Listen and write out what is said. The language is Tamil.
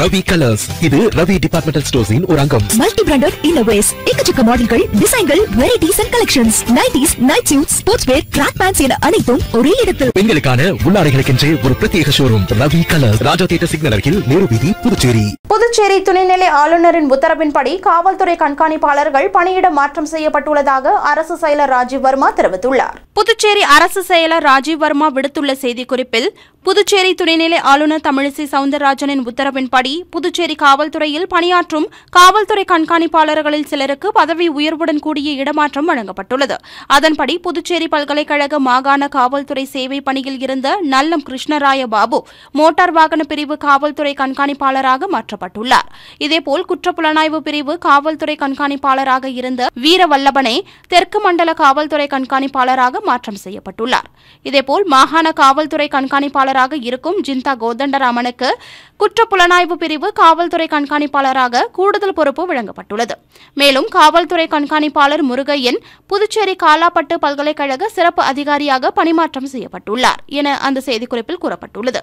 ரவி கலர்ஸ். இது ரவி டிபார்ட்மெண்டல் ஸ்டோர்ஸின் ஒரு அங்கம் மல்டி பிராண்டட் இன்னோவேஸ் எக்கச்சக்க மாடல்கள் டிசைன்கள் varieties and collections nighties night suit sports wear track pants என அனைத்தும் ஒரே இடத்தில். பெண்களுக்கான உள்ளாடைகளுக்கென்றே ஒரு பிரத்யேக showroom Ravi colours. Raja theatre signal அருகில் நேரு வீதி புதுச்சேரி. புதுச்சேரி துணைநிலை ஆளுநரின் உத்தரவின்படி காவல்துறை கண்காணிப்பாளர்கள் பணியிட மாற்றம் செய்யப்பட்டுள்ளதாக அரசு செயலர் ராஜீவ் வர்மா தெரிவித்துள்ளார். புதுச்சேரி அரசு செயலர் ராஜீவ் வர்மா விடுத்துள்ள செய்திக்குறிப்பில் புதுச்சேரி துணைநிலை ஆளுநர் தமிழிசை சவுந்தரராஜனின் உத்தரவின்படி புதுச்சேரி காவல்துறையில் பணியாற்றும் காவல்துறை கண்காணிப்பாளர்களில் சிலருக்கு பதவி உயர்வுடன் கூடிய இடமாற்றம் வழங்கப்பட்டுள்ளது. அதன்படி புதுச்சேரி பல்கலைக்கழக மாகாண காவல்துறை சேவை பணியில் இருந்த நல்லம் கிருஷ்ணராய பாபு மோட்டார் வாகன பிரிவு காவல்துறை கண்காணிப்பாளராக மாற்றப்பட்டுள்ளார். இதேபோல் குற்றப்புலனாய்வு பிரிவு காவல்துறை கண்காணிப்பாளராக இருந்த வீரவல்லபனை தெற்கு மண்டல காவல்துறை கண்காணிப்பாளராக மாற்றம் செய்யப்பட்டுள்ளார். இதேபோல் மாகாண காவல்துறை கண்காணிப்பாளராக இருக்கும் ஜிந்தா கோதண்டராமனுக்கு குற்றப்புலனாய்வு பிரிவு காவல்துறை கண்காணிப்பாளராக கூடுதல் பொறுப்பு வழங்கப்பட்டுள்ளது. மேலும் காவல்துறை கண்காணிப்பாளர் முருகையன் புதுச்சேரி காலாப்பட்டு பல்கலைக்கழக சிறப்பு அதிகாரியாக பணிமாற்றம் செய்யப்பட்டுள்ளார் என அந்த செய்திக்குறிப்பில் கூறப்பட்டுள்ளது.